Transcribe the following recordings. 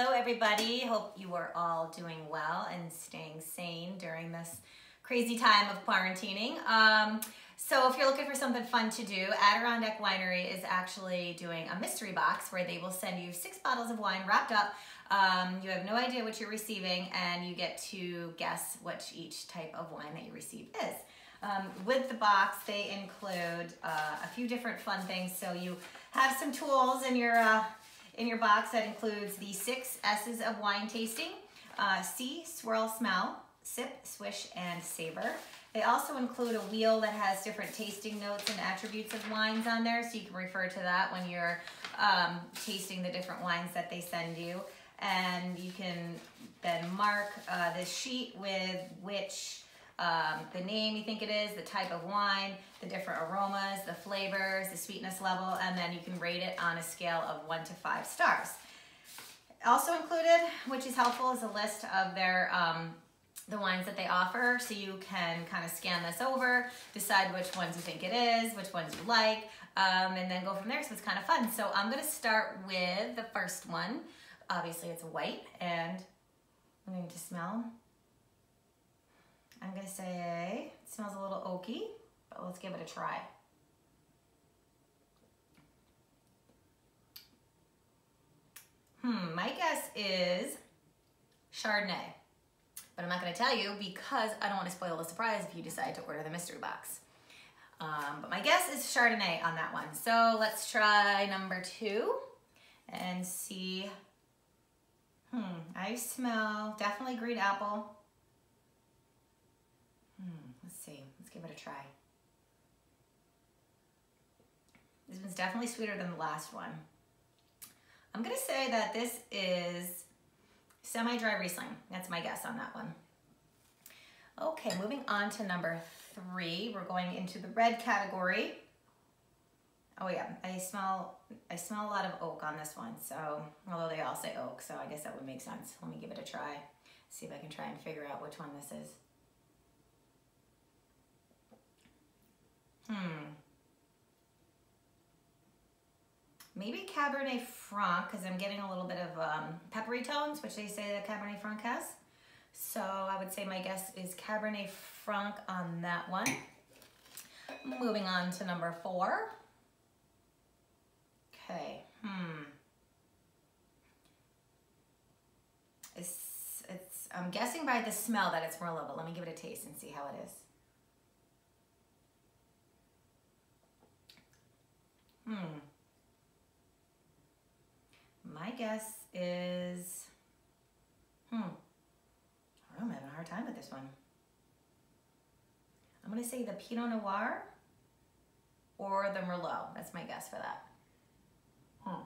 Hello, everybody. Hope you are all doing well and staying sane during this crazy time of quarantining. Um, so if you're looking for something fun to do, Adirondack Winery is actually doing a mystery box where they will send you six bottles of wine wrapped up. Um, you have no idea what you're receiving and you get to guess what each type of wine that you receive is. Um, with the box, they include uh, a few different fun things. So you have some tools in your uh, in your box that includes the six S's of wine tasting, uh, see, swirl, smell, sip, swish, and savor. They also include a wheel that has different tasting notes and attributes of wines on there, so you can refer to that when you're um, tasting the different wines that they send you. And you can then mark uh, this sheet with which um, the name you think it is, the type of wine, the different aromas, the flavors, the sweetness level, and then you can rate it on a scale of one to five stars. Also included, which is helpful, is a list of their um, the wines that they offer so you can kind of scan this over, decide which ones you think it is, which ones you like, um, and then go from there. So it's kind of fun. So I'm going to start with the first one. Obviously it's white and I'm going to smell I'm gonna say it smells a little oaky, but let's give it a try. Hmm, my guess is Chardonnay. But I'm not gonna tell you because I don't wanna spoil the surprise if you decide to order the mystery box. Um, but my guess is Chardonnay on that one. So let's try number two and see. Hmm, I smell definitely green apple. Hmm, let's see. Let's give it a try. This one's definitely sweeter than the last one. I'm gonna say that this is semi-dry Riesling. That's my guess on that one. Okay, moving on to number three. We're going into the red category. Oh yeah, I smell I smell a lot of oak on this one. So, although they all say oak, so I guess that would make sense. Let me give it a try. See if I can try and figure out which one this is. Hmm. Maybe Cabernet Franc, because I'm getting a little bit of um, peppery tones, which they say that Cabernet Franc has. So I would say my guess is Cabernet Franc on that one. Moving on to number four. Okay, hmm. It's, it's, I'm guessing by the smell that it's Merlot, but let me give it a taste and see how it is. Hmm. My guess is, hmm, I I'm having a hard time with this one. I'm gonna say the Pinot Noir or the Merlot. That's my guess for that. Hmm.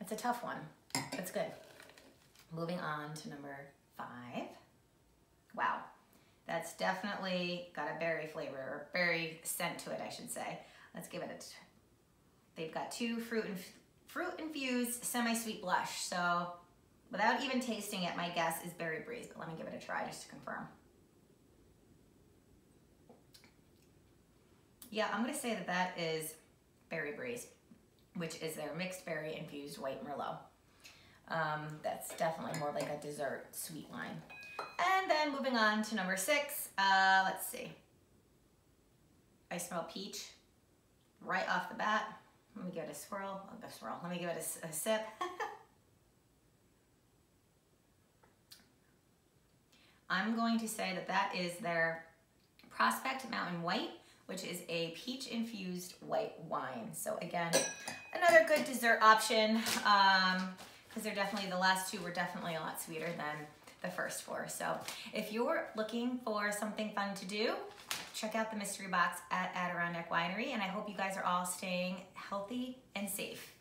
It's a tough one. That's good. Moving on to number five. Wow, that's definitely got a berry flavor, or berry scent to it, I should say. Let's give it a, they've got two fruit, and fruit infused semi-sweet blush. So without even tasting it, my guess is Berry Breeze, but let me give it a try just to confirm. Yeah, I'm gonna say that that is Berry Breeze, which is their mixed berry infused white Merlot. Um, that's definitely more like a dessert sweet wine. And then moving on to number six, uh, let's see. I smell peach right off the bat. Let me give it a swirl, a swirl. Let me give it a, a sip. I'm going to say that that is their Prospect Mountain White, which is a peach infused white wine. So again, another good dessert option because they're definitely, the last two were definitely a lot sweeter than the first four. So if you're looking for something fun to do, check out the mystery box at Adirondack Winery. And I hope you guys are all staying healthy and safe.